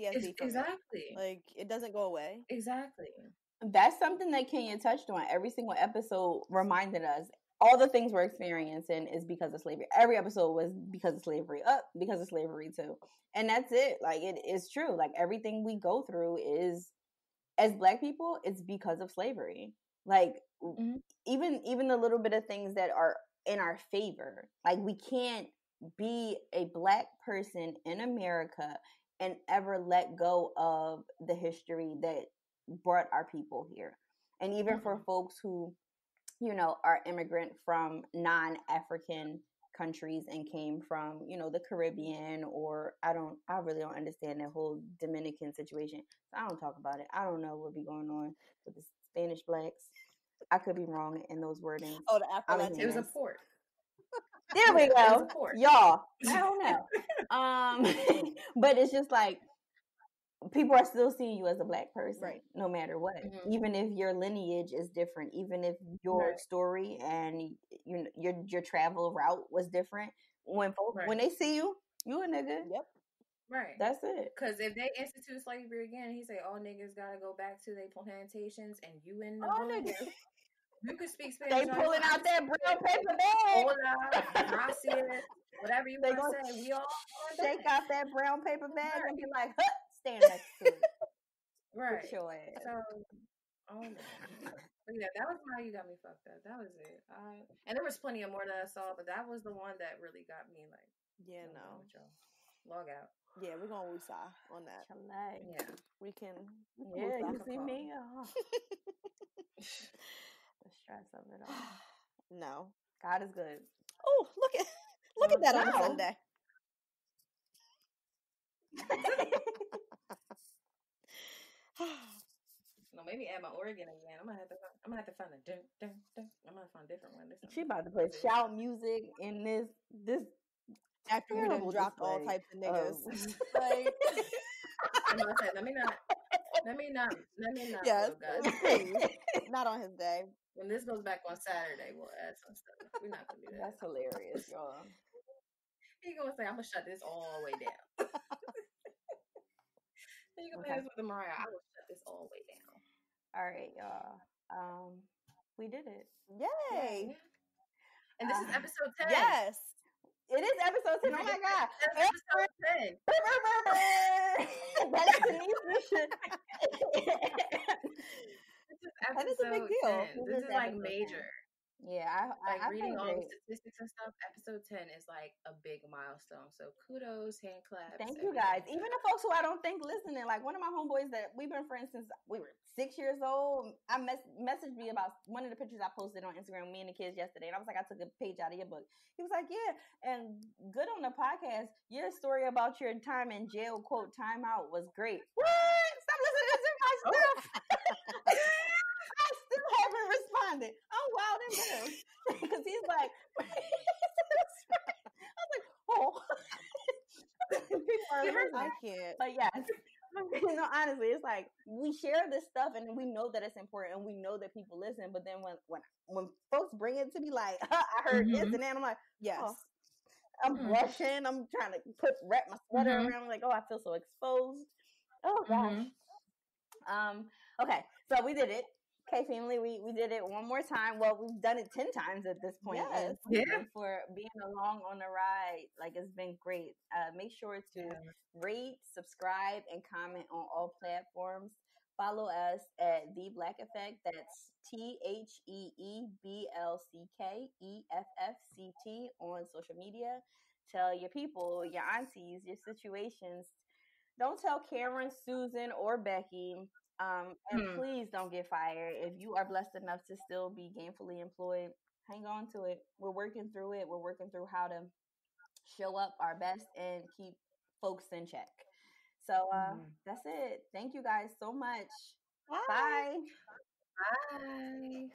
PTSD from it. exactly. Like it doesn't go away. exactly. That's something that Kenya touched on. Every single episode reminded us all the things we're experiencing is because of slavery. Every episode was because of slavery. Up because of slavery too. And that's it. Like it is true. Like everything we go through is as black people, it's because of slavery. Like Mhm. even even the little bit of things that are in our favor. Like we can't be a black person in America and ever let go of the history that brought our people here. And even for mm-hmm. folks who, you know, are immigrant from non-African countries and came from, you know, the Caribbean or I don't I really don't understand that whole Dominican situation. So I don't talk about it. I don't know what be going on with the Spanish blacks. I could be wrong in those wordings. Oh, the Afro It was a port. There we go. Y'all. I don't know. Um but it's just like people are still seeing you as a black person Right. no matter what. Mhm. Even if your lineage is different, even if your Right. story and you your your travel route was different, when folks, Right. when they see you, you a nigga. Yep. Right. That's it. Because if they institute slavery again, he say all niggas gotta go back to their plantations, and you in the All niggas. You can speak Spanish. They pulling out that brown paper bag. Hola, gracias, whatever you They want gonna say. We all on Shake out that brown paper bag and be like, huh, stand next to it. right. With your ass. So, oh man. But yeah, that was my you got me fucked up. That was it. I, and there was plenty of more that I saw, but that was the one that really got me like, Yeah, no. Log out. Yeah, we're gonna woosah on that. Chile. Yeah. We can. Yeah, you see me? Oh, the stress of it all. no. God is good. Oh, look at look at that on a Sunday. No, maybe add my organ again. I'm gonna have to. Find, I'm gonna have to find a dun, dun, dun. I'm gonna find a different one. This She time. about to play shout music in this this After we done dropped all types of oh, niggas. of- like, I'm gonna say, let me not. Let me not. Let me not. yes, feel guys. please. Not on his day. When this goes back on Saturday, we'll add some stuff. We're not gonna do that. That's hilarious, y'all. He gonna say, "I'm gonna shut this all the way down." He gonna Okay. play this with the Mariah. I will shut this all the way down. All right, y'all. Um, we did it. Yay! Yeah. And this is Uh, episode ten. Yes. It is episode ten. Oh my god! That's episode ten. That's Denise Mission. This is That is a big episode deal. 10. This This is like episode 10. major. yeah, I, Like I, reading all the statistics and stuff. Episode ten is like a big milestone. So kudos, hand claps. Thank you guys. Even the folks who I don't think listening, like one of my homeboys that we've been friends since we were six years old. I mess- messaged me about one of the pictures I posted on Instagram, me and the kids yesterday, and I was like, I took a page out of your book. He was like, Yeah, and good on the podcast. Your story about your time in jail, quote timeout, was great. What? Stop listening to my stuff. I still haven't responded. I'm wild and him because he's like, I was like, oh. People are You heard listening. I can't. But yes, you know, honestly, it's like we share this stuff and we know that it's important and we know that people listen. But then when when when folks bring it to me, like I heard this Mhm. and then I'm like, Yes. oh, I'm Mhm. blushing. I'm trying to put wrap my sweater Mhm. around. Like, oh, I feel so exposed. Oh gosh. Mhm. Um. Okay, so we did it. Okay, family, we we did it one more time. Well, we've done it ten times at this point. and Yes. thank you for being along on the ride. Like it's been great. Uh, make sure to Yeah. rate, subscribe, and comment on all platforms. Follow us at The Black Effect. That's T H E E B L C K E F F C T on social media. Tell your people, your aunties, your situations. Don't tell Karen, Susan, or Becky. Um, and Hmm. please don't get fired. If you are blessed enough to still be gainfully employed, hang on to it. We're working through it. We're working through how to show up our best and keep folks in check. So uh, Mhm. that's it. Thank you guys so much. Bye. Bye. Bye.